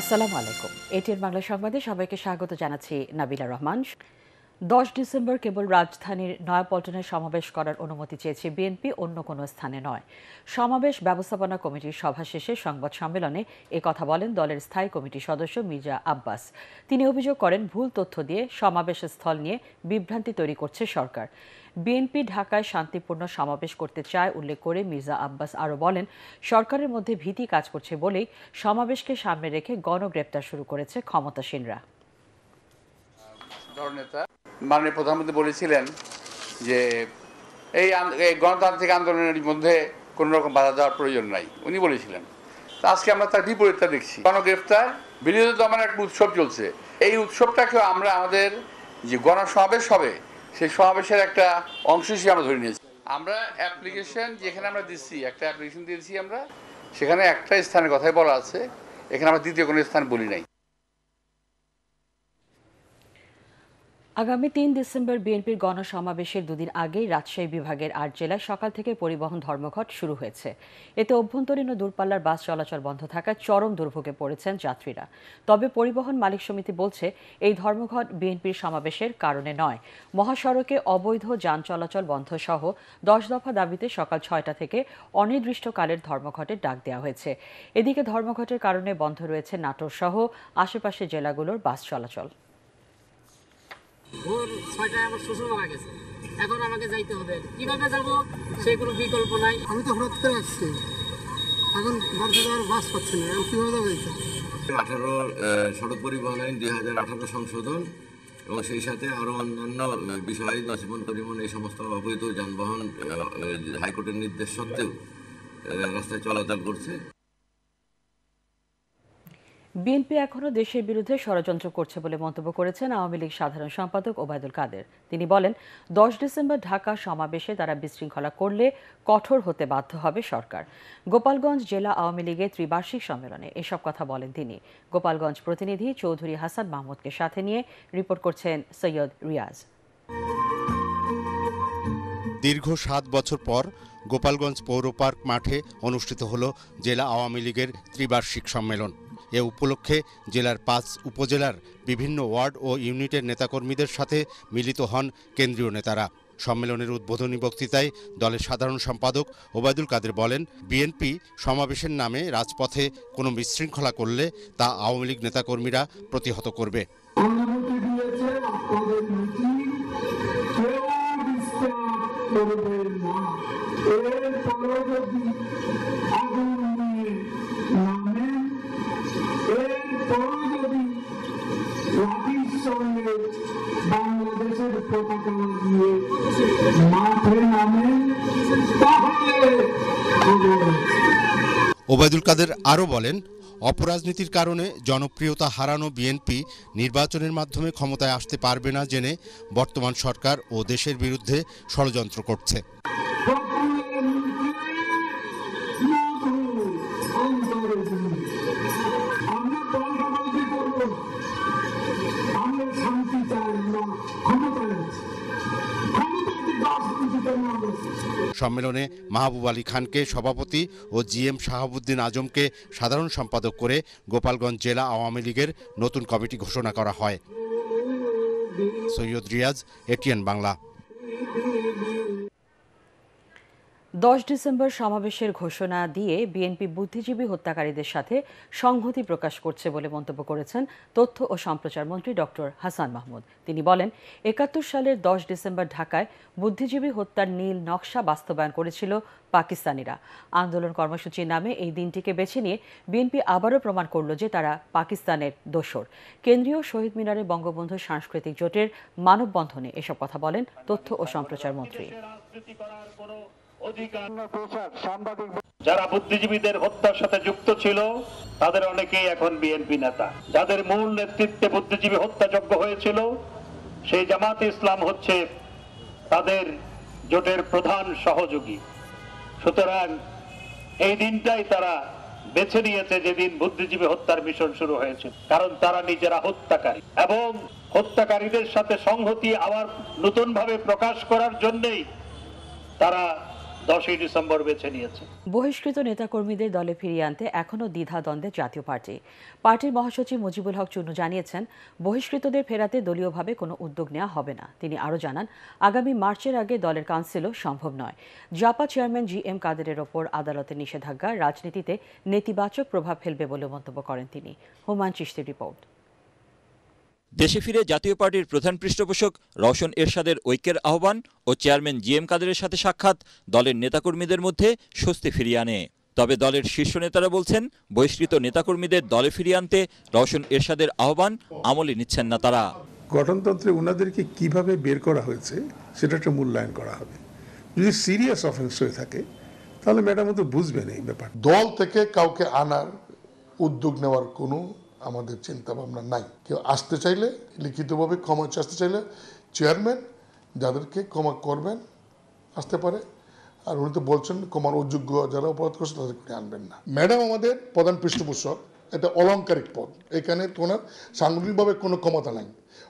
আসসালামু আলাইকুম। এটিএন বাংলা সংবাদে সবাইকে স্বাগত জানাচ্ছি নাবিলা রহমান। দশ ডিসেম্বর কেবল রাজধানীর নয়াপল্টনে সমাবেশ করার অনুমতি চেয়েছে বিএনপি, অন্য কোনো স্থানে নয়। সমাবেশ ব্যবস্থাপনা কমিটির সভা শেষে সংবাদ সম্মেলনে এ কথা বলেন দলের স্থায়ী কমিটির সদস্য মির্জা আব্বাস। তিনি অভিযোগ করেন, ভুল তথ্য দিয়ে সমাবেশ স্থল নিয়ে বিভ্রান্তি তৈরি করছে সরকার। বিএনপি ঢাকায় শান্তিপূর্ণ সমাবেশ করতে চায় উল্লেখ করে মির্জা আব্বাস আরও বলেন, সরকারের মধ্যে ভীতি কাজ করছে বলেই সমাবেশকে সামনে রেখে গণগ্রেপ্তার শুরু করেছে ক্ষমতাসীনরা। মাননীয় প্রধানমন্ত্রী বলেছিলেন যে এই গণতান্ত্রিক আন্দোলনের মধ্যে কোনো রকম বাধা দেওয়ার প্রয়োজন নাই। উনি বলেছিলেন। আজকে আমরা তার বিপরীতটা দেখছি। গণগ্রেফতার বিরোধী দমনের একটা উৎসব চলছে। এই উৎসবটাকেও আমরা আমাদের যে গণসমাবেশ হবে সেই সমাবেশের একটা অংশ হিসেবে আমরা ধরে নিয়েছি। আমরা অ্যাপ্লিকেশন যেখানে আমরা দিচ্ছি, একটা অ্যাপ্লিকেশন দিয়েছি আমরা, সেখানে একটা স্থানের কথাই বলা আছে। এখানে আমরা দ্বিতীয় কোনো স্থান বলি নাই। আগামী তিন ডিসেম্বর বিএনপির গণসমাবেশের দুদিন আগেই রাজশাহী বিভাগের আট জেলায় সকাল থেকে পরিবহন ধর্মঘট শুরু হয়েছে। এতে অভ্যন্তরীণ ও দূরপাল্লার বাস চলাচল বন্ধ থাকায় চরম দুর্ভোগে পড়েছেন যাত্রীরা। তবে পরিবহন মালিক সমিতি বলছে, এই ধর্মঘট বিএনপির সমাবেশের কারণে নয়। মহাসড়কে অবৈধ যান চলাচল বন্ধ সহ দশ দফা দাবিতে সকাল ছয়টা থেকে অনির্দিষ্টকালের ধর্মঘটের ডাক দেওয়া হয়েছে। এদিকে ধর্মঘটের কারণে বন্ধ রয়েছে নাটোর সহ আশেপাশের জেলাগুলোর বাস চলাচল। ভোর ছয়টায় আমার শ্বশুর মারা গেছে। এখন আমাকে যাইতে হবে। কীভাবে যাব? সেই কোনো বিকল্প নাই। আমি তো হঠাৎ করে আসছি। এখন বর্ষা যাওয়ার বাস পাচ্ছি না। এখন কীভাবে যাব এটা আঠারো সড়ক পরিবহন আইন দুই হাজার আঠারো সংশোধন এবং সেই সাথে আরও অন্যান্য বিষয় নসিবন পরিবহন এই সমস্ত অবৈধ যানবাহন হাইকোর্টের নির্দেশ সত্ত্বেও রাস্তায় চলাচল করছে। বিএনপি এখনও দেশের বিরুদ্ধে ষড়যন্ত্র করছে বলে মন্তব্য করেছেন আওয়ামী লীগ সাধারণ সম্পাদক ওবায়দুল কাদের। তিনি বলেন, দশ ডিসেম্বর ঢাকা সমাবেশে তারা বিশৃঙ্খলা করলে কঠোর হতে বাধ্য হবে সরকার। গোপালগঞ্জ জেলা আওয়ামী লীগের ত্রিবার্ষিক সম্মেলনে এসব কথা বলেন তিনি। গোপালগঞ্জ প্রতিনিধি চৌধুরী হাসান মাহমুদকে সাথে নিয়ে রিপোর্ট করছেন সৈয়দ রিয়াজ। দীর্ঘ সাত বছর পর গোপালগঞ্জ পৌর পার্ক মাঠে অনুষ্ঠিত হল জেলা আওয়ামী লীগের ত্রিবার্ষিক সম্মেলন। এ উপলক্ষে জেলার পাঁচ উপজেলার বিভিন্ন ওয়ার্ড ও ইউনিটের নেতাকর্মীদের সাথে মিলিত হন কেন্দ্রীয় নেতারা। সম্মেলনের উদ্বোধনী বক্তৃতায় দলের সাধারণ সম্পাদক ওবায়দুল কাদের বলেন, বিএনপি সমাবেশের নামে রাজপথে কোনো বিশৃঙ্খলা করলে তা আওয়ামী লীগ নেতাকর্মীরা প্রতিহত করবে। করবে সঙ্গে বাংলাদেশের পতাকা নিয়ে মাঠে নামেন তাহলে ওবায়দুল কাদের আরও বলেন, অপরাজনীতির কারণে জনপ্রিয়তা হারানো বিএনপি নির্বাচনের মাধ্যমে ক্ষমতায় আসতে পারবে না জেনে বর্তমান সরকার ও দেশের বিরুদ্ধে ষড়যন্ত্র করছে। সম্মেলনে মাহবুব আলী খানকে সভাপতি ও জিএম শাহাবুদ্দিন আজমকে সাধারণ সম্পাদক করে গোপালগঞ্জ জেলা আওয়ামী লীগের নতুন কমিটি ঘোষণা করা হয়। সৈয়দ রিয়াজ, এটিএন বাংলা। দশ ডিসেম্বর সমাবেশের ঘোষণা দিয়ে বিএনপি বুদ্ধিজীবী হত্যাকারীদের সাথে সংহতি প্রকাশ করছে বলে মন্তব্য করেছেন তথ্য ও সম্প্রচার মন্ত্রী ডক্টর হাসান মাহমুদ। তিনি বলেন, একাত্তর সালের দশ ডিসেম্বর ঢাকায় বুদ্ধিজীবী হত্যার নীল নকশা বাস্তবায়ন করেছিল পাকিস্তানিরা। আন্দোলন কর্মসূচির নামে এই দিনটিকে বেছে নিয়ে বিএনপি আবারও প্রমাণ করল যে তারা পাকিস্তানের দোসর। কেন্দ্রীয় শহীদ মিনারে বঙ্গবন্ধু সাংস্কৃতিক জোটের মানববন্ধনে এসব কথা বলেন তথ্য ও সম্প্রচার মন্ত্রী। যারা বুদ্ধিজীবীদের হত্যার সাথে যুক্ত ছিল তাদের অনেকেই এখন বিএনপি নেতা। যাদের মূল নেতৃত্বে বুদ্ধিজীবী হত্যাযজ্ঞ হয়েছিল সেই জামাতে ইসলাম হচ্ছে তাদের জোটের প্রধান সহযোগী। সুতরাং এই দিনটাই তারা বেছে নিয়েছে যেদিন বুদ্ধিজীবী হত্যার মিশন শুরু হয়েছে। কারণ তারা নিজেরা হত্যাকারী। এবং হত্যাকারীদের সাথে সংহতি আবার নতুন ভাবে প্রকাশ করার জন্যই তারা দশই ডিসেম্বর বেছে নিয়েছে। বহিষ্কৃত নেতাকর্মীদের দলে ফিরিয়ে আনতে এখনও দ্বিধাদ্বন্দ্বে জাতীয় পার্টি। পার্টির মহাসচিব মুজিবুল হক চুন্নু জানিয়েছেন, বহিষ্কৃতদের ফেরাতে দলীয়ভাবে কোনো উদ্যোগ নেওয়া হবে না। তিনি আরও জানান, আগামী মার্চের আগে দলের কাউন্সিলও সম্ভব নয়। জাপা চেয়ারম্যান জি এম কাদেরের ওপর আদালতের নিষেধাজ্ঞা, রাজনীতিতে নেতিবাচক প্রভাব ফেলবে বলে মন্তব্য করেন তিনি। হুমায়ুন চিশতির রিপোর্ট। দেশে ফিরে জাতীয় পার্টির প্রধান পৃষ্ঠপোষক রওশন এরশাদের ঐক্যের আহ্বান ও চেয়ারম্যান জি এম কাদেরের সাথে সাক্ষাৎ দলের নেতাকর্মীদের মধ্যে স্বস্তি ফিরিয়ে আনে। তবে দলের শীর্ষ নেতারা বলছেন বহিষ্কৃত নেতাকর্মীদের দলে ফিরিয়ে আনতে রওশন এরশাদের আহ্বান আমলে নিচ্ছেন না তারা। গঠনতন্ত্রে ওনাদেরকে কীভাবে বের করা হয়েছে সেটা একটা মূল্যায়ন করা হবে। যদি সিরিয়াস অফেন্স হয়ে থাকে তাহলে ম্যাডাম তো বুঝবেন এই ব্যাপার দল থেকে কাউকে আনার উদ্যোগ নেওয়ার কোনো আমাদের চিন্তা ভাবনা নাই। কেউ আসতে চাইলে, লিখিতভাবে ক্ষমা আসতে চাইলে চেয়ারম্যান যাদেরকে ক্ষমা করবেন, আসতে পারে। আর উনি তো বলছেন, ক্ষমার অযোগ্য যারা অপরাধ করছে তাদেরকে আনবেন না। ম্যাডাম আমাদের প্রধান পৃষ্ঠপোষক, এটা অলংকারিক পদ। এখানে ওনার সাংগঠনিকভাবে কোনো ক্ষমতা নাই।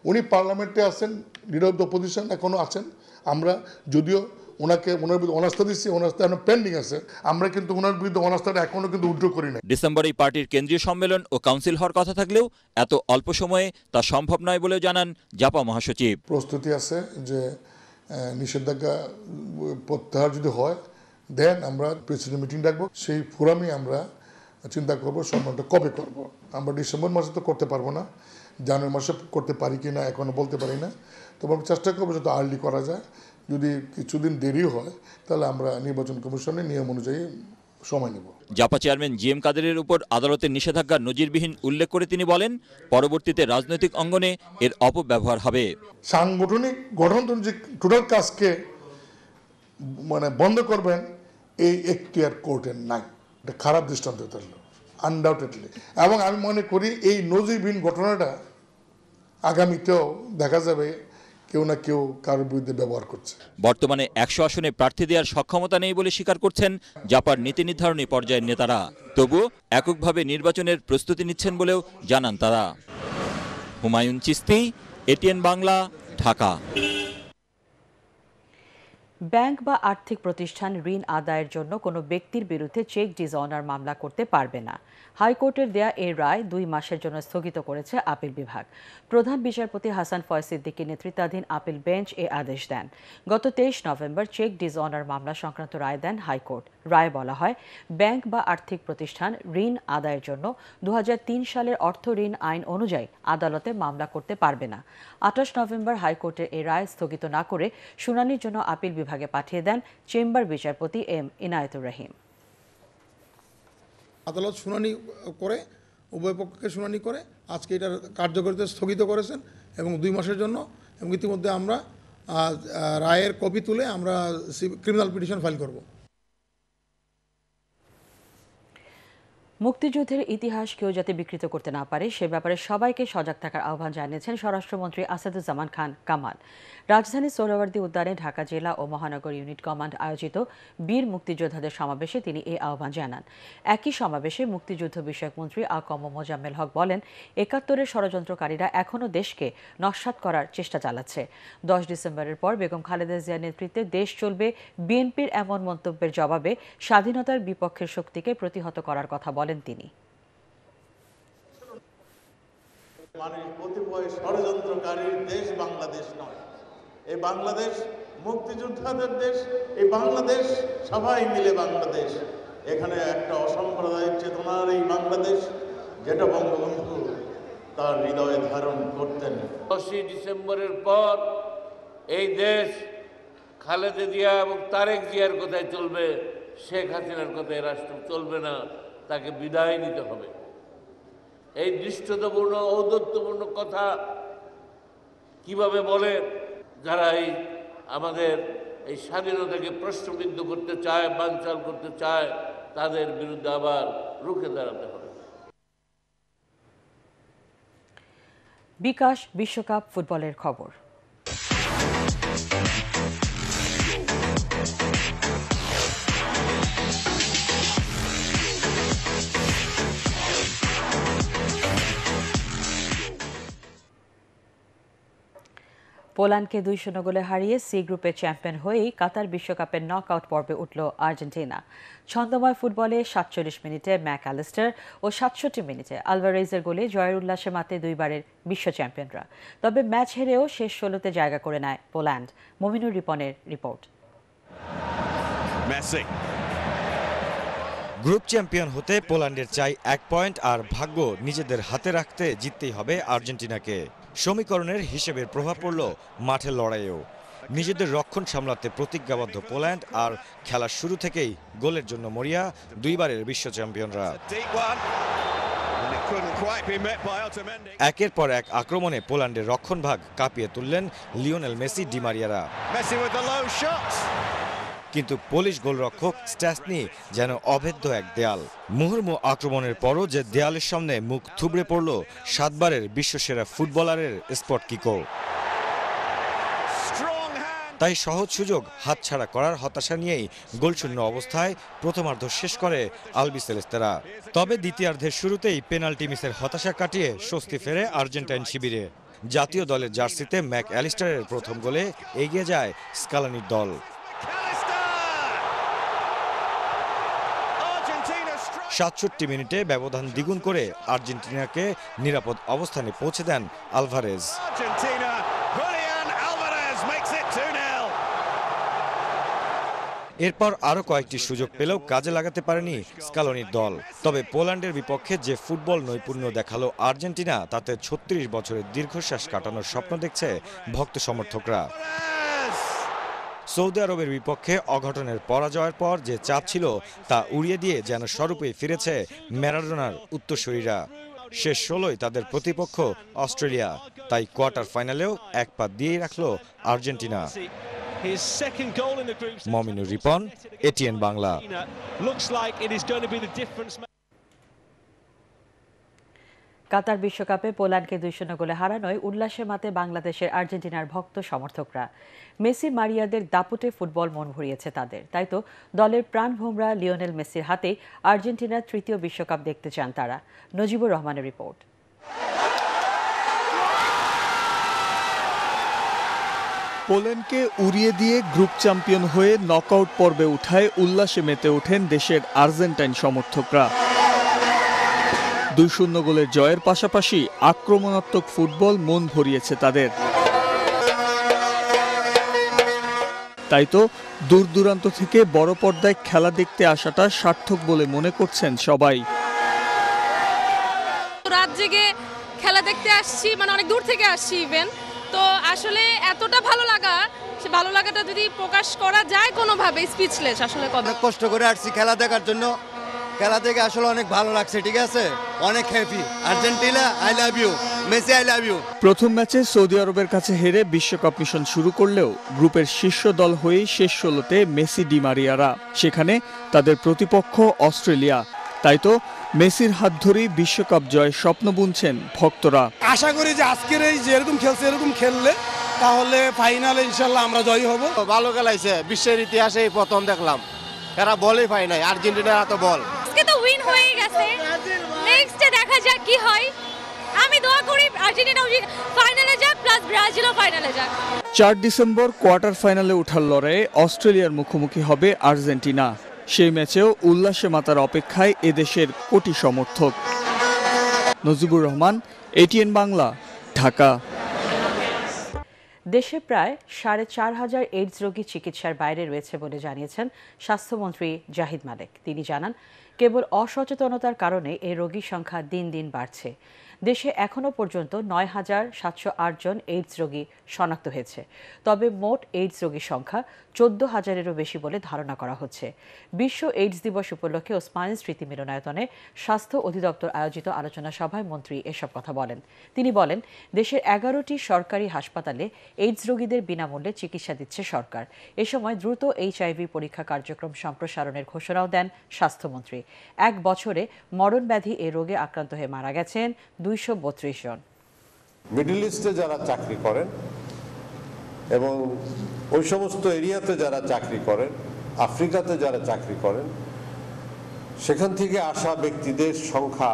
উনি পার্লামেন্টে আছেন লিডার অফ দ্য অপোজিশন এখনও আছেন। আমরা যদিও ওনাকে ওনার বিরুদ্ধে অনাস্থা দিচ্ছি অনাস্থা এখন পেন্ডিং আছে। আমরা কিন্তু ওনার বিরুদ্ধে অনাস্থাটা এখনও কিন্তু উদ্যোগ করি না ডিসেম্বরেই পার্টির কেন্দ্রীয় সম্মেলন ও কাউন্সিল হওয়ার কথা থাকলেও এত অল্প সময়ে তা সম্ভব নয় বলে জানান জাপা মহাসচিব। প্রস্তুতি আছে যে নিষেধাজ্ঞা প্রত্যাহার যদি হয় দেন আমরা প্রেসিডেন্ট মিটিং ডাকবো। সেই ফোরামে আমরা চিন্তা করব সম্মানটা কবে করব। আমরা ডিসেম্বর মাসে তো করতে পারব না। জানুয়ারি মাসে করতে পারি কি না এখনও বলতে পারি না। তবে আমরা চেষ্টা করব যত আর্লি করা যায়। যদি কিছুদিন দেরি হয় তাহলে আমরা নির্বাচন কমিশনের নিয়ম অনুযায়ী সময় নেব। জাপা চেয়ারম্যান জি এম কাদেরের উপর আদালতের নিষেধাজ্ঞা নজিরবিহীন উল্লেখ করে তিনি বলেন পরবর্তীতে রাজনৈতিক অঙ্গনে এর অপব্যবহার হবে। সাংগঠনিক গঠনতন্ত্র যে টোটাল কাজকে মানে বন্ধ করবেন এই এখতিয়ার কোর্টের নাই। এটা খারাপ দৃষ্টান্ত হলো আনডাউটেডলি এবং আমি মনে করি এই নজিরবিহীন ঘটনাটা আগামীতেও দেখা যাবে কেউ না কেউ কারোর বিরুদ্ধে ব্যবহার করছে। বর্তমানে একশো আসনে প্রার্থী দেওয়ার সক্ষমতা নেই বলে স্বীকার করছেন জাপার নীতি নির্ধারণী পর্যায়ের নেতারা। তবুও এককভাবে নির্বাচনের প্রস্তুতি নিচ্ছেন বলেও জানান তারা। হুমায়ুন চিস্তি, এটিএন বাংলা, ঢাকা। ব্যাংক বা আর্থিক প্রতিষ্ঠান ঋণ আদায়ের জন্য কোনো ব্যক্তির বিরুদ্ধে চেক ডিজঅনার মামলা করতে পারবে না। হাইকোর্টের দেয়া এই রায় দুই মাসের জন্য স্থগিত করেছে আপিল বিভাগ। প্রধান বিচারপতি হাসান ফয় সিদ্দিকীর নেতৃত্বাধীন আপিল বেঞ্চ এ আদেশ দেন। গত তেইশ নভেম্বর চেক ডিজঅনার মামলা সংক্রান্ত রায় দেন হাইকোর্ট। রায়ে বলা হয়, ব্যাংক বা আর্থিক প্রতিষ্ঠান ঋণ আদায়ের জন্য দু হাজার তিন সালের অর্থ ঋণ আইন অনুযায়ী আদালতে মামলা করতে পারবে না। আঠাশ নভেম্বর হাইকোর্টের এই রায় স্থগিত না করে শুনানির জন্য আপিল বিভাগে পাঠিয়ে দেন চেম্বার বিচারপতি এম ইনায়েতুর রহিম। আদালত শুনানি করে, উভয় পক্ষকে শুনানি করে, আজকে এটার কার্যকারিতা স্থগিত করেছেন এবং দুই মাসের জন্য এবং ইতিমধ্যে আমরা রায়ের কপি তুলে আমরা ক্রিমিনাল পিটিশন ফাইল করব। মুক্তিযুদ্ধের ইতিহাস কেউ যাতে বিকৃত করতে না পারে, সে ব্যাপারে সবাইকে সজাগ থাকার আহ্বান জানিয়েছেন স্বরাষ্ট্রমন্ত্রী আসাদুজ্জামান খান কামাল। রাজধানী সোহরাওয়ার্দী উদ্যানে ঢাকা জেলা ও মহানগর ইউনিট কমান্ড আয়োজিত বীর মুক্তিযোদ্ধাদের সমাবেশে তিনি এই আহ্বান জানান। একই সমাবেশে মুক্তিযুদ্ধ বিষয়ক মন্ত্রী আকম মোজাম্মেল হক বলেন, একাত্তরের ষড়যন্ত্রকারীরা এখনও দেশকে নস্যাৎ করার চেষ্টা চালাচ্ছে। দশ ডিসেম্বরের পর বেগম খালেদা জিয়ার নেতৃত্বে দেশ চলবে বিএনপির এমন মন্তব্যের জবাবে স্বাধীনতার বিপক্ষের শক্তিকে প্রতিহত করার কথা বলেন। তিনি। মানুষ কতিপয় ষড়যন্ত্রকারীর দেশ বাংলাদেশ নয়। এই বাংলাদেশ মুক্তিযোদ্ধাদের দেশ এই বাংলাদেশ সবাই মিলে বাংলাদেশ। এখানে একটা অসাম্প্রদায়িক চেতনার এই বাংলাদেশ যেটা বঙ্গবন্ধু তার হৃদয়ে ধারণ করতেন। দশই ডিসেম্বরের পর এই দেশ খালেদা জিয়া এবং তারেক জিয়ার কোথায় চলবে শেখ হাসিনার কোথায় রাষ্ট্র চলবে না। তাকে বিদায় নিতে হবে। এই দৃষ্টতাপূর্ণ ঔদত্যপূর্ণ কথা কীভাবে বলে? যারা এই আমাদের এই স্বাধীনতাকে প্রশ্নবিদ্ধ করতে চায়, বানচাল করতে চায়, তাদের বিরুদ্ধে আবার রুখে দাঁড়াতে হবে। বিকাশ বিশ্বকাপ ফুটবলের খবর। পোল্যান্ডকে দুই শূন্য গোলে হারিয়ে সি গ্রুপের চ্যাম্পিয়ন হয়েই কাতার বিশ্বকাপের নক আউট পর্বে উঠল আর্জেন্টিনা। ছন্দময় ফুটবলে সাতচল্লিশ মিনিটে ম্যাক অ্যালিস্টার ও সাতষট্টি মিনিটে আলভারেজের গোলে জয়ের উল্লাসে মাতে দুইবারের বিশ্ব চ্যাম্পিয়নরা। তবে ম্যাচ হেরেও শেষ ষোলোতে জায়গা করে নেয় পোল্যান্ড। মমিনুর রিপনের রিপোর্ট। গ্রুপ চ্যাম্পিয়ন হতে পোল্যান্ডের চাই এক পয়েন্ট আর ভাগ্য নিজেদের হাতে রাখতে জিততেই হবে আর্জেন্টিনাকে। সমীকরণের হিসেবের প্রভাব পড়ল মাঠের লড়াইয়েও। নিজেদের রক্ষণ সামলাতে প্রতিজ্ঞাবদ্ধ পোল্যান্ড আর খেলার শুরু থেকেই গোলের জন্য মরিয়া দুইবারের বিশ্ব চ্যাম্পিয়নরা। একের পর এক আক্রমণে পোল্যান্ডের রক্ষণভাগ কাঁপিয়ে তুললেন লিওনেল মেসি, ডিমারিয়ারা। কিন্তু পোলিশ গোলরক্ষক স্ট্যাসনি যেন অভেদ্য এক দেয়াল। মুহুর্মু আক্রমণের পরও যে দেয়ালের সামনে মুখ থুবড়ে পড়ল সাতবারের বিশ্বসেরা ফুটবলারের স্পট কিকো। তাই সহজ সুযোগ হাতছাড়া করার হতাশা নিয়েই গোলশূন্য অবস্থায় প্রথমার্ধ শেষ করে আলবি সেলেস্তেরা। তবে দ্বিতীয়ার্ধের শুরুতেই পেনাল্টি মিসের হতাশা কাটিয়ে স্বস্তি ফেরে আর্জেন্টাইন শিবিরে। জাতীয় দলের জার্সিতে ম্যাক অ্যালিস্টারের প্রথম গোলে এগিয়ে যায় স্কালানির দল। সাতষট্টি মিনিটে ব্যবধান দ্বিগুণ করে আর্জেন্টিনাকে নিরাপদ অবস্থানে পৌঁছে দেন আলভারেজ। এরপর আরও কয়েকটি সুযোগ পেলেও কাজে লাগাতে পারেনি স্কালনির দল। তবে পোল্যান্ডের বিপক্ষে যে ফুটবল নৈপুণ্য দেখাল আর্জেন্টিনা তাতে ছত্রিশ বছরের দীর্ঘশ্বাস কাটানোর স্বপ্ন দেখছে ভক্ত সমর্থকরা। সৌদি আরবের বিপক্ষে অঘটনের পরাজয়ের পর যে চাপ ছিল তা উড়িয়ে দিয়ে যেন স্বরূপে ফিরেছে ম্যারাডোনার উত্তরসূরিরা। শেষ ষোলোই তাদের প্রতিপক্ষ অস্ট্রেলিয়া, তাই কোয়ার্টার ফাইনালেও এক পা দিয়েই রাখল Argentina. Mominur Ripon, ATN Bangla. Qatar বিশ্বকাপে পোল্যান্ডকে দুই শূন্য গোলে হারানোয় উল্লাসে মাতে বাংলাদেশের আর্জেন্টিনার ভক্ত সমর্থকরা। মেসি মারিয়াদের দাপুটে ফুটবল মন ভরিয়েছে তাদের। তাই তো দলের প্রাণভোমরা লিওনেল মেসির হাতে আর্জেন্টিনার তৃতীয় বিশ্বকাপ দেখতে চান তারা। নজিবুর রহমানের রিপোর্ট। পোল্যান্ডকে উড়িয়ে দিয়ে গ্রুপ চ্যাম্পিয়ন হয়ে নকআউট পর্বে উঠায় উল্লাসে মেতে ওঠেন দেশের আর্জেন্টাইন সমর্থকরা। দুই শূন্য গোলের জয়ের পাশাপাশি আক্রমণাত্মক ফুটবল মন ভরিয়েছে তাদের। তাই তো দূর দূরান্ত থেকে বড় পর্দায় খেলা দেখতে আসাটা সার্থক বলে মনে করছেন সবাই। রাত জেগে খেলা দেখতে আসছি মানে অনেক দূর থেকে আসছি ইভেন তো আসলে এতটা ভালো লাগা সে ভালো লাগাটা যদি প্রকাশ করা যায় কোনোভাবে স্পিচলেস আসলে অনেক কষ্ট করে আসছি খেলা দেখার জন্য। খেলা থেকে আসলে অনেক ভালো লাগছে ঠিক আছে? অনেক happy Argentina I love you Messi I love you প্রথম ম্যাচে সৌদি আরবের কাছে হেরে বিশ্বকাপ মিশন শুরু করলেও গ্রুপের শীর্ষ দল হয়েই শেষ ষোলোতে মেসি ডিমারিয়ারা সেখানে তাদের প্রতিপক্ষ অস্ট্রেলিয়া। তাই তো মেসির হাত ধরেই বিশ্বকাপ জয় স্বপ্ন বুনছেন ভক্তরা। আশা করি যে আজকের এই যেরকম খেলছে এরকম খেললে তাহলে ফাইনালে ইনশাল্লাহ আমরা জয়ী হব। ভালো খেলাইছে বিশ্বের ইতিহাসে এই প্রথম দেখলাম। এরা বলই পাই নাই আর্জেন্টিনার এত বল। উইন হয়ে গেছে। নেক্সটে দেখা যাক কি হয়। আমি দোয়া করি আর্জেন্টিনা ফাইনালে যাক প্লাস ব্রাজিলও ফাইনালে যাক। চার ডিসেম্বর কোয়ার্টার ফাইনালে ওঠার লড়াইয়ে অস্ট্রেলিয়ার মুখোমুখি হবে আর্জেন্টিনা। সেই ম্যাচেও উল্লাসে মাতার অপেক্ষায় এদেশের কোটি সমর্থক। নজিবুর রহমান এটিএন বাংলা ঢাকা। দেশে প্রায় সাড়ে চার হাজার এইডস রোগী চিকিৎসার বাইরে রয়েছে বলে জানিয়েছেন স্বাস্থ্যমন্ত্রী জাহিদ মালেক। তিনি জানান কেবল অসচেতনতার কারণে এই রোগীর সংখ্যা দিন দিন বাড়ছে। দেশে এখনও পর্যন্ত নয় হাজার সাতশো আট জন এইডস রোগী শনাক্ত হয়েছে। তবে মোট এইডস রোগীর সংখ্যা চোদ্দ হাজারেরও বেশি বলে ধারণা করা হচ্ছে। বিশ্ব এইডস দিবস উপলক্ষে ওসমানী স্মৃতি মিলনায়তনে স্বাস্থ্য অধিদপ্তর আয়োজিত আলোচনা সভায় মন্ত্রী এসব কথা বলেন। তিনি বলেন, দেশের এগারোটি সরকারি হাসপাতালে এইডস রোগীদের বিনামূল্যে চিকিৎসা দিচ্ছে সরকার। এ সময় দ্রুত এইচআইভি পরীক্ষা কার্যক্রম সম্প্রসারণের ঘোষণাও দেন স্বাস্থ্যমন্ত্রী। এক বছরে মরণ ব্যাধি এ রোগে আক্রান্ত হয়ে মারা গেছেন দুইশো বত্রিশ জন। মিডল ইস্টে যারা চাকরি করেন এবং ওই সমস্ত এরিয়াতে যারা চাকরি করেন, আফ্রিকাতে যারা চাকরি করেন, সেখান থেকে আসা ব্যক্তিদের সংখ্যা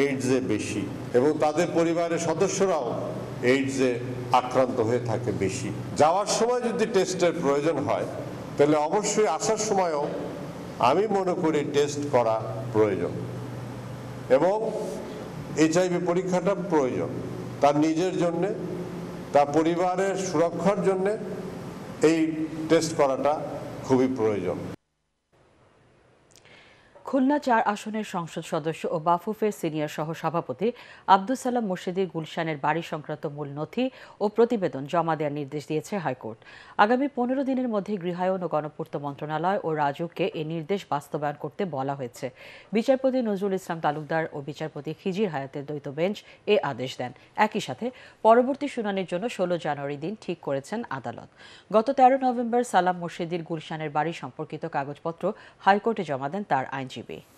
এইডসে বেশি এবং তাদের পরিবারের সদস্যরাও এইডসে আক্রান্ত হয়ে থাকে বেশি। যাওয়ার সময় যদি টেস্টের প্রয়োজন হয়, তাহলে অবশ্যই আসার সময়ও আমি মনে করি টেস্ট করা প্রয়োজন। এবং এইচআইভি পরীক্ষাটা প্রয়োজন। তার নিজের জন্যে, তার পরিবারের সুরক্ষার জন্যে এই টেস্ট করাটা খুবই প্রয়োজন। খুলনা চার আসনের সংসদ সদস্য ও বাফুফের সিনিয়র সহ সভাপতি আব্দুল সালাম মুর্শিদির গুলশানের বাড়ি সংক্রান্ত মূল নথি ও প্রতিবেদন জমা দেওয়ার নির্দেশ দিয়েছে হাইকোর্ট। আগামী পনেরো দিনের মধ্যে গৃহায়ন ও গণপূর্ত মন্ত্রণালয় ও রাজুককে এ নির্দেশ বাস্তবায়ন করতে বলা হয়েছে। বিচারপতি নজরুল ইসলাম তালুকদার ও বিচারপতি খিজির হায়াতের দ্বৈত বেঞ্চ এ আদেশ দেন। একই সাথে পরবর্তী শুনানির জন্য ষোলো জানুয়ারি দিন ঠিক করেছেন আদালত। গত তেরো নভেম্বর সালাম মুর্শিদির গুলশানের বাড়ি সম্পর্কিত কাগজপত্র হাইকোর্টে জমা দেন তার RGB.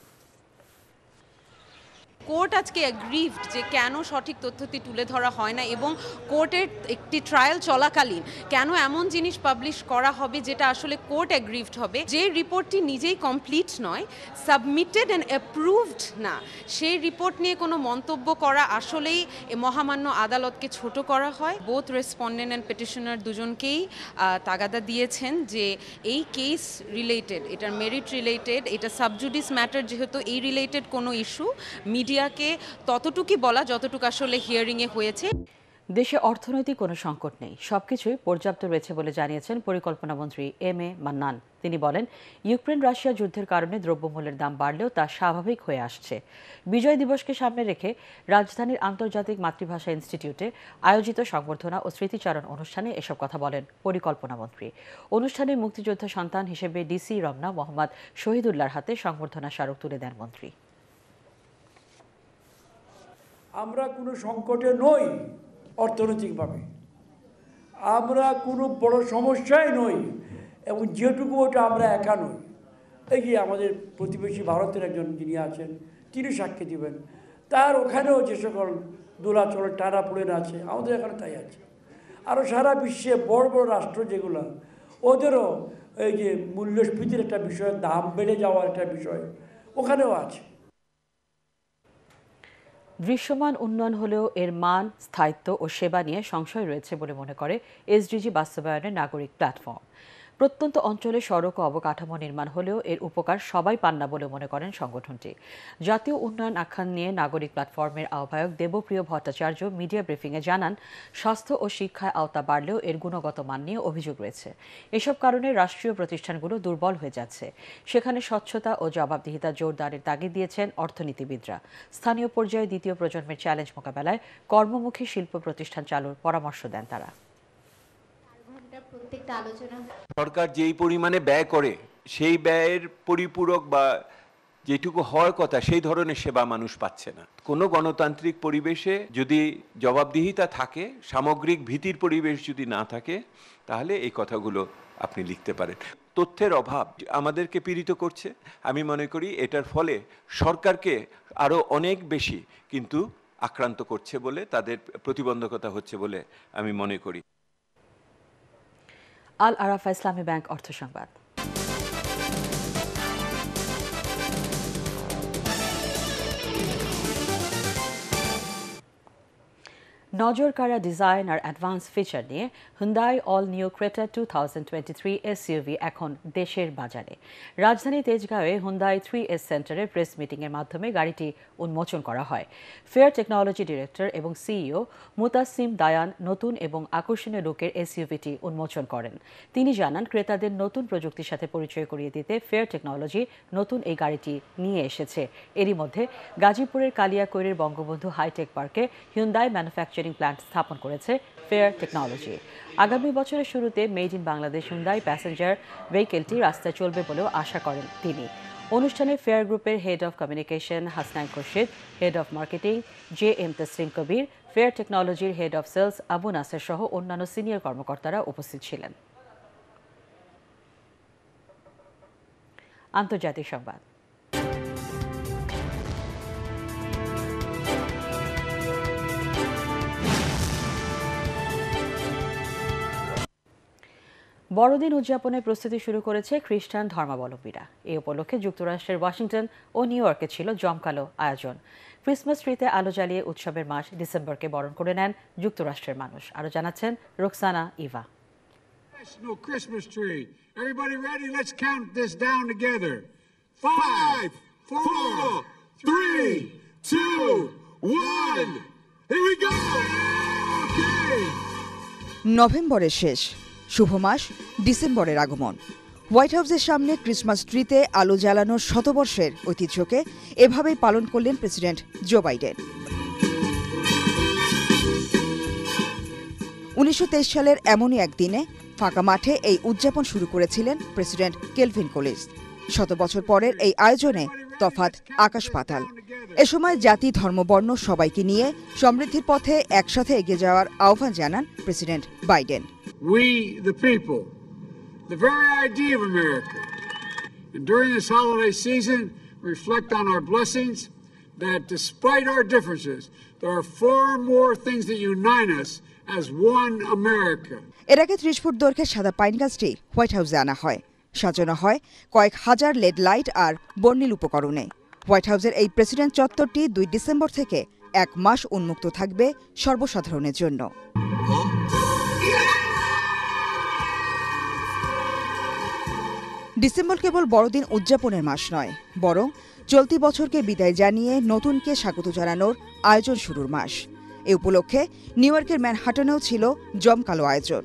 কোর্ট আজকে অ্যাগ্রিভড যে কেন সঠিক তথ্যটি তুলে ধরা হয় না এবং কোর্টের একটি ট্রায়াল চলাকালীন কেন এমন জিনিস পাবলিশ করা হবে যেটা আসলে কোর্ট অ্যাগ্রিভড হবে? যে রিপোর্টটি নিজেই কমপ্লিট নয় সাবমিটেড অ্যান্ড অ্যাপ্রুভড না, সেই রিপোর্ট নিয়ে কোনো মন্তব্য করা আসলেই মহামান্য আদালতকে ছোট করা হয়। বোথ রেসপন্ডেন্ট অ্যান্ড পিটিশনার দুজনকেই তাগাদা দিয়েছেন যে এই কেস রিলেটেড এটার মেরিট রিলেটেড এটা সাবজুডিস ম্যাটার যেহেতু এই রিলেটেড কোনো ইস্যু মিডিয়াকে ততটুকুই বলা, যতটুকু আসলে হিয়ারিংয়ে হয়েছে। দেশে অর্থনৈতিক কোনো সংকট নেই। সবকিছুই পর্যাপ্ত রয়েছে বলে জানিয়েছেন পরিকল্পনা মন্ত্রী এম এ মান্নান। তিনি বলেন, ইউক্রেন রাশিয়া যুদ্ধের কারণে দ্রব্যমূল্যের দাম বাড়লেও তা স্বাভাবিক হয়ে আসছে। বিজয় দিবসকে সামনে রেখে রাজধানীর আন্তর্জাতিক মাতৃভাষা ইনস্টিটিউটে আয়োজিত সংবর্ধনা ও স্মৃতিচারণ অনুষ্ঠানে এসব কথা বলেন পরিকল্পনা মন্ত্রী। অনুষ্ঠানে মুক্তিযোদ্ধা সন্তান হিসেবে ডিসি রমনা, মোহাম্মদ শহীদুল্লাহর হাতে সংবর্ধনা স্মারক তুলে দেন মন্ত্রী। আমরা কোনো সংকটে নই অর্থনৈতিকভাবে। আমরা কোনো বড় সমস্যায় নই এবং যেটুকু ওটা আমরা একা নই। এই যে আমাদের প্রতিবেশী ভারতের একজন যিনি আছেন তিনি সাক্ষী দিবেন। তার ওখানেও যে সকল দোলাচল টানা পড়ে আছে, আমাদের এখানে তাই আছে। আরও সারা বিশ্বে বড় বড় রাষ্ট্র যেগুলো, ওদেরও এই যে মূল্যস্ফীতির একটা বিষয়, দাম বেড়ে যাওয়ার একটা বিষয় ওখানেও আছে। দৃশ্যমান উন্নয়ন হলেও এর মান, স্থায়িত্ব ও সেবা নিয়ে সংশয় রয়েছে বলে মনে করে এসডিজি বাস্তবায়নের নাগরিক প্ল্যাটফর্ম। প্রত্যন্ত অঞ্চলে সড়ক ও অবকাঠামো নির্মাণ হলেও এর উপকার সবাই পান না বলে মনে করেন সংগঠনটি। জাতীয় উন্নয়ন আখ্যান নিয়ে নাগরিক প্ল্যাটফর্মের আহ্বায়ক দেবপ্রিয় ভট্টাচার্য মিডিয়া ব্রিফিংয়ে জানান, স্বাস্থ্য ও শিক্ষায় আওতা বাড়লেও এর গুণগত মান নিয়ে অভিযোগ রয়েছে। এসব কারণে রাষ্ট্রীয় প্রতিষ্ঠানগুলো দুর্বল হয়ে যাচ্ছে। সেখানে স্বচ্ছতা ও জবাবদিহিতা জোরদারের তাগিদ দিয়েছেন অর্থনীতিবিদরা। স্থানীয় পর্যায়ে দ্বিতীয় প্রজন্মের চ্যালেঞ্জ মোকাবেলায় কর্মমুখী শিল্প প্রতিষ্ঠান চালুর পরামর্শ দেন তারা। সরকার যেই পরিমাণে ব্যয় করে, সেই ব্যয়ের পরিপূরক বা যেটুকু হওয়ার কথা, সেই ধরনের সেবা মানুষ পাচ্ছে না। কোনো গণতান্ত্রিক পরিবেশে যদি জবাবদিহিতা থাকে, সামগ্রিক ভীতির পরিবেশ যদি না থাকে, তাহলে এই কথাগুলো আপনি লিখতে পারেন। তথ্যের অভাব আমাদেরকে পীড়িত করছে। আমি মনে করি এটার ফলে সরকারকে আরও অনেক বেশি কিন্তু আক্রান্ত করছে বলে, তাদের প্রতিবন্ধকতা হচ্ছে বলে আমি মনে করি। আল আরাফা ইসলামী ব্যাংক অর্থ সংবাদ নজর কাড়া ডিজাইন আর অ্যাডভান্স ফিচার নিয়ে Hyundai all new Creta two thousand twenty three এখন দেশের বাজারে। রাজধানী তেজগাঁওয়ে হুন্দাই থ্রি এস সেন্টারে প্রেস মিটিংয়ের মাধ্যমে গাড়িটি উন্মোচন করা হয়। ফেয়ার টেকনোলজি ডিরেক্টর এবং সিইও মুতাসিম দায়ান নতুন এবং আকর্ষণীয় লুকের এসইউভিটি উন্মোচন করেন। তিনি জানান, ক্রেতাদের নতুন প্রযুক্তির সাথে পরিচয় করিয়ে দিতে ফেয়ার টেকনোলজি নতুন এই গাড়িটি নিয়ে এসেছে। এরই মধ্যে গাজীপুরের কালিয়াকৈরের বঙ্গবন্ধু হাইটেক পার্কে হিউন্দাই ম্যানুফ্যাকচারিং প্ল্যান্ট স্থাপন করেছে ফেয়ার টেকনোলজি। আগামী বছরের শুরুতে made in Bangladesh Hyundai passenger ভেহিকেলটি রাস্তায় চলবে বলেও আশা করেন তিনি। অনুষ্ঠানে ফেয়ার গ্রুপের head of communication Hasnain Khurshid, head of marketing J M Taslim Kabir, Fair টেকনোলজির head of sales Abu Naser সহ অন্যান্য সিনিয়র কর্মকর্তারা উপস্থিত ছিলেন। আন্তর্জাতিক সংবাদ। বড়দিন উদযাপনের প্রস্তুতি শুরু করেছে খ্রিস্টান ধর্মাবলম্বীরা এই উপলক্ষে যুক্তরাষ্ট্রের ওয়াশিংটন ও নিউ ইয়র্কে ছিল জমকালো আয়োজন ক্রিসমাস ট্রিতে আলো জ্বালিয়ে উৎসবের মাস ডিসেম্বরকে বরণ করে নেন যুক্তরাষ্ট্রের মানুষ আরও জানাচ্ছেন Roksana Eva National Christmas tree. Everybody ready? Let's count this down together. Five, four, three, two, one. Here we go. Okay. নভেম্বরের শেষ শুভ মাস, ডিসেম্বরের আগমন। হোয়াইট হাউসের সামনে ক্রিসমাস ট্রিতে আলো জ্বালানোর শতবর্ষের ঐতিহ্যকে এভাবেই পালন করলেন প্রেসিডেন্ট জো বাইডেন। উনিশশো তেইশ সালের এমনই একদিনে ফাঁকা মাঠে এই উদযাপন শুরু করেছিলেন প্রেসিডেন্ট কেলভিন কোলিস। শত বছর পরের এই আয়োজনে তফাত আকাশ পাতাল। এ সময় জাতি ধর্মবর্ণ সবাইকে নিয়ে সমৃদ্ধির পথে একসাথে এগিয়ে যাওয়ার আহ্বান জানান president Biden. We, the people, the very idea of America. And during this holiday season, reflect on our blessings that despite our differences, there are far more things that unite us as one America. এর আগে ত্রিশ foot দৈর্ঘ্যের সাদা pine গাছটি white হাউসে আনা হয় সাজানো হয় কয়েক হাজার লেড লাইট আর বর্ণিল উপকরণে হোয়াইট হাউসের এই প্রেসিডেন্ট চত্বরটি দুই ডিসেম্বর থেকে এক মাস উন্মুক্ত থাকবে সর্বসাধারণের জন্য ডিসেম্বর কেবল বড়দিন উদযাপনের মাস নয়, বরং চলতি বছরকে বিদায় জানিয়ে নতুনকে স্বাগত জানানোর আয়োজন শুরুর মাস। এ উপলক্ষে নিউ ইয়র্কের ম্যানহাটনেও ছিল জমকালো আয়োজন।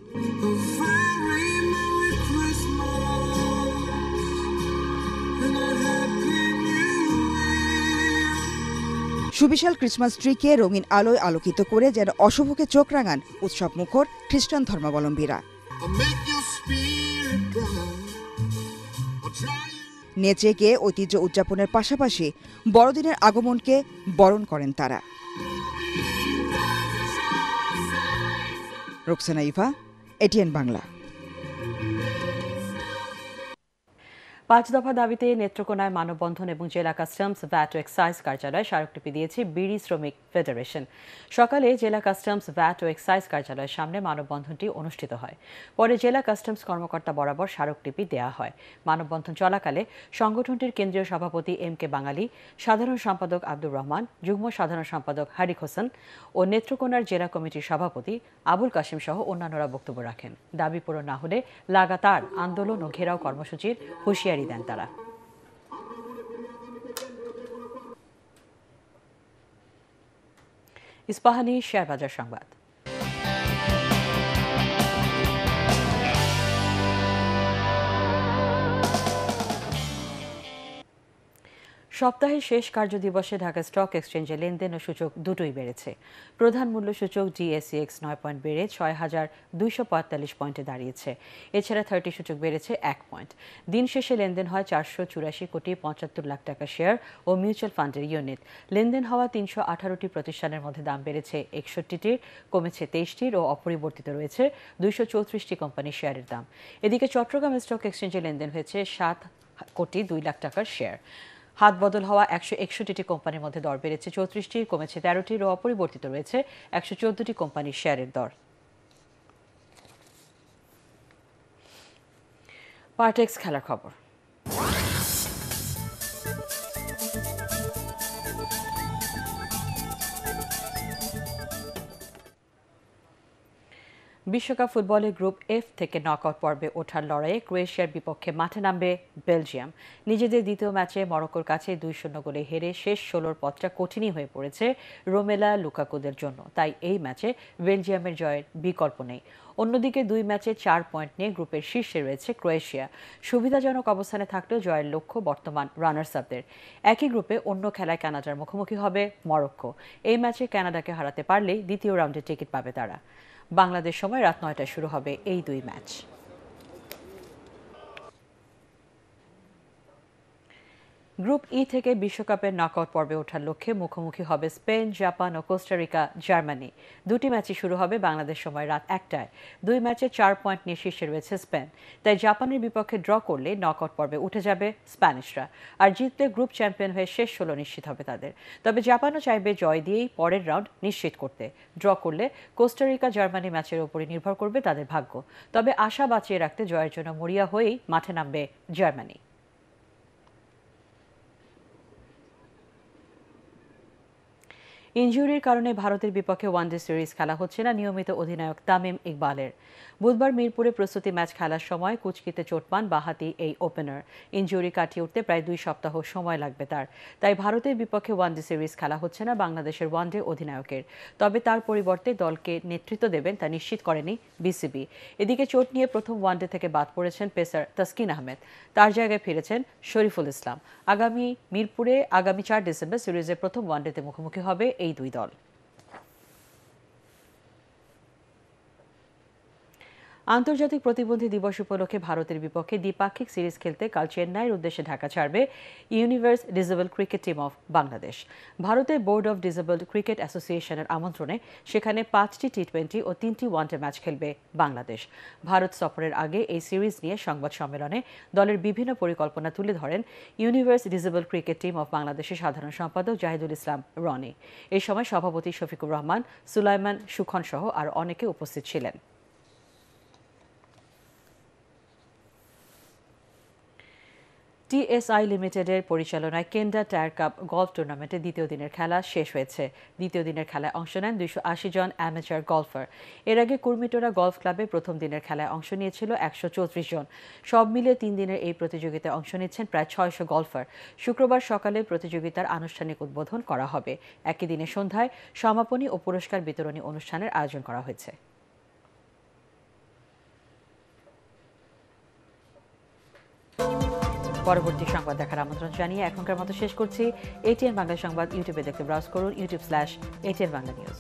সুবিশাল ক্রিসমাস ট্রিকে রঙিন আলোয় আলোকিত করে যেন অশুভকে চোখ রাঙান উৎসব মুখর খ্রিস্টান ধর্মাবলম্বীরা। নেচে গিয়ে ঐতিহ্য উদযাপনের পাশাপাশি বড়দিনের আগমনকে বরণ করেন তারা। রোকসানা ইভা এটিএন বাংলা। পাঁচ দফা দাবিতে নেত্রকোনায় মানববন্ধন এবং জেলা কাস্টমস ভ্যাট ও এক্সাইজ কার্যালয় স্মারকলিপি দিয়েছে বিড়ি শ্রমিক ফেডারেশন। সকালে জেলা কাস্টমস ভ্যাট ও এক্সাইজ কার্যালয়ের সামনে মানববন্ধনটি অনুষ্ঠিত হয়। পরে জেলা কাস্টমস কর্মকর্তা বরাবর স্মারকলিপি দেওয়া হয়। মানববন্ধন চলাকালে সংগঠনটির কেন্দ্রীয় সভাপতি এম কে বাঙালি, সাধারণ সম্পাদক আব্দুর রহমান, যুগ্ম সাধারণ সম্পাদক হারিক হোসেন ও নেত্রকোনার জেলা কমিটির সভাপতি আবুল কাশিম সহ অন্যান্যরা বক্তব্য রাখেন। দাবি পূরণ না হলে লাগাতার আন্দোলন ও ঘেরাও কর্মসূচির হুঁশিয়ারি দেন তারা ইস্পাহানি শেয়ারবাজার সংবাদ সপ্তাহের শেষ কার্যদিবসে ঢাকা স্টক এক্সচেঞ্জে লেনদেন ও সূচক দুটোই বেড়েছে। প্রধান মূল্য সূচক জিএসিএক্স নয় পয়েন্ট বেড়ে ছয় হাজার দুইশো পঁয়তাল্লিশ পয়েন্টে দাঁড়িয়েছে। এছাড়া থার্টি সূচক বেড়েছে এক পয়েন্ট। দিন শেষে লেনদেন হয় চারশো চুরাশি কোটি পঁচাত্তর লাখ টাকা শেয়ার ও মিউচুয়াল ফান্ডের ইউনিট। লেনদেন হওয়া তিনশো আঠারোটি প্রতিষ্ঠানের মধ্যে দাম বেড়েছে একষট্টিটির, কমেছে তেইশটির ও অপরিবর্তিত রয়েছে দুইশো চৌত্রিশটি কোম্পানির শেয়ারের দাম। এদিকে চট্টগ্রাম স্টক এক্সচেঞ্জে লেনদেন হয়েছে সাত কোটি দুই লাখ টাকার শেয়ার। হাত বদল হওয়া একশো একষট্টিটি কোম্পানির মধ্যে দর বেড়েছে, চৌত্রিশটি কমেছে তেরোটির ও অপরিবর্তিত রয়েছে, একশো চোদ্দটি কোম্পানির শেয়ারের দর। পার্টেক্স খেলার খবর। বিশ্বকাপ ফুটবলে গ্রুপ এফ থেকে নকআউট পর্বে ওঠার লড়াইয়ে ক্রোয়েশিয়ার বিপক্ষে মাঠে নামবে বেলজিয়াম। নিজেদের দ্বিতীয় ম্যাচে মরক্কোর কাছে দুই শূন্য গোলে হেরে শেষ ষোলোর পথটা কঠিনই হয়ে পড়েছে রোমেলা লুকাকুদের জন্য। তাই এই ম্যাচে বেলজিয়ামের জয়ের বিকল্প নেই। অন্যদিকে দুই ম্যাচে চার পয়েন্ট নিয়ে গ্রুপের শীর্ষে রয়েছে ক্রোয়েশিয়া। সুবিধাজনক অবস্থানে থাকলেও জয়ের লক্ষ্য বর্তমান রানার্স আপদের একই গ্রুপে অন্য খেলায় কানাডার মুখোমুখি হবে মরক্কো। এই ম্যাচে কানাডাকে হারাতে পারলেই দ্বিতীয় রাউন্ডে টিকিট পাবে তারা। বাংলাদেশ সময় রাত নয়টায় শুরু হবে এই দুই ম্যাচ। গ্রুপ ই থেকে বিশ্বকাপের নকআউট পর্বে ওঠার লক্ষ্যে মুখোমুখি হবে স্পেন, জাপান ও কোস্টারিকা, জার্মানি। দুটি ম্যাচই শুরু হবে বাংলাদেশ সময় রাত একটায়। দুই ম্যাচে চার পয়েন্ট নিয়ে শীর্ষে রয়েছে স্পেন। তাই জাপানের বিপক্ষে ড্র করলে নকআউট পর্বে উঠে যাবে স্প্যানিশরা। আর জিতলে গ্রুপ চ্যাম্পিয়ন হয়ে শেষ ষোলো নিশ্চিত হবে তাদের। তবে জাপানও চাইবে জয় দিয়েই পরের রাউন্ড নিশ্চিত করতে। ড্র করলে কোস্টারিকা, জার্মানি ম্যাচের উপরই নির্ভর করবে তাদের ভাগ্য। তবে আশা বাঁচিয়ে রাখতে জয়ের জন্য মরিয়া হয়েই মাঠে নামবে জার্মানি। ইনজুরির কারণে ভারতের বিপক্ষে ওয়ানডে সিরিজ খেলা হচ্ছে না নিয়মিত অধিনায়ক তামিম ইকবালের। বুধবার মিরপুরে প্রস্তুতি ম্যাচ খেলার সময় কুচকিতে চোট পান বাহাতি এই ওপেনার ইনজুরি কাটিয়ে উঠতে প্রায় দুই সপ্তাহ সময় লাগবে তার। তাই ভারতের বিপক্ষে ওয়ানডে সিরিজ খেলা হচ্ছে না বাংলাদেশের ওয়ানডে অধিনায়কের। তবে তার পরিবর্তে দলকে নেতৃত্ব দেবেন তা নিশ্চিত করেনি বিসিবি। এদিকে চোট নিয়ে প্রথম ওয়ানডে থেকে বাদ পড়েছেন পেসার তাসকিন আহমেদ। তার জায়গায় ফিরেছেন শরীফুল ইসলাম। আগামী মিরপুরে আগামী চার ডিসেম্বর সিরিজের প্রথম ওয়ানডেতে মুখোমুখি হবে এই দুই দল। আন্তর্জাতিক প্রতিবন্ধী দিবস উপলক্ষে ভারতের বিপক্ষে দ্বিপাক্ষিক সিরিজ খেলতে কাল চেন্নাইয়ের উদ্দেশ্যে ঢাকা ছাড়বে universe disable cricket team of Bangladesh ভারতের বোর্ড অফ ডিজেবলড ক্রিকেট অ্যাসোসিয়েশনের আমন্ত্রণে সেখানে পাঁচটি টি টোয়েন্টি ও তিনটি ওয়ানডে ম্যাচ খেলবে বাংলাদেশ। ভারত সফরের আগে এই সিরিজ নিয়ে সংবাদ সম্মেলনে দলের বিভিন্ন পরিকল্পনা তুলে ধরেন universe disable cricket team of বাংলাদেশের সাধারণ সম্পাদক জাহিদুল ইসলাম রনি। এই সময় সভাপতি শফিকুর রহমান, সুলাইমান সুখন সহ আর অনেকে উপস্থিত ছিলেন। টিএসআই লিমিটেডের পরিচালনায় কেন্ডা টায়ার কাপ গলফ টুর্নামেন্টে দ্বিতীয় দিনের খেলা শেষ হয়েছে। দ্বিতীয় দিনের খেলায় অংশ নেন দুইশো আশি জন অ্যামেচার গলফার। এর আগে কুর্মিটোরা গলফ ক্লাবে প্রথম দিনের খেলায় অংশ নিয়েছিল একশো চৌত্রিশ জন। সব মিলিয়ে তিন দিনের এই প্রতিযোগিতায় অংশ নিচ্ছেন প্রায় ছয়শো গলফার। শুক্রবার সকালে প্রতিযোগিতার আনুষ্ঠানিক উদ্বোধন করা হবে। একই দিনে সন্ধ্যায় সমাপনী ও পুরস্কার বিতরণী অনুষ্ঠানের আয়োজন করা হয়েছে। পরবর্তী সংবাদ দেখার আমন্ত্রণ জানিয়ে এখনকার মতো শেষ করছি। এটিএন বাংলা সংবাদ ইউটিউবে দেখতে ব্রাউজ করুন YouTube slash ATN Bangla news